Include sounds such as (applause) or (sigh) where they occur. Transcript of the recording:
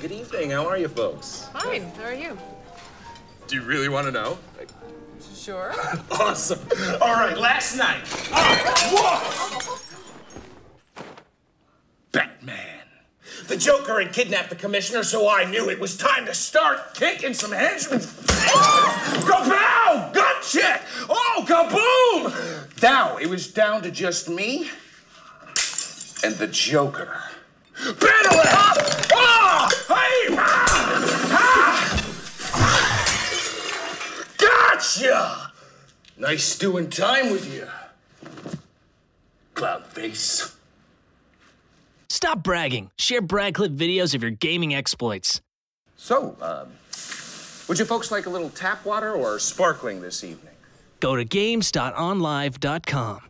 good evening. How are you folks? Fine. How are you? Do you really want to know? Sure. (laughs) Awesome. All right, last night. All right, whoa! Batman. The Joker had kidnapped the commissioner, so I knew it was time to start kicking some henchmen. (gasps) Kapow! Gut check! Oh, kaboom! Now it was down to just me and the Joker. Gotcha! Nice doing time with you, cloud face. Stop bragging. Share brag clip videos of your gaming exploits. So, um, would you folks like a little tap water or sparkling this evening? Go to games.onlive.com.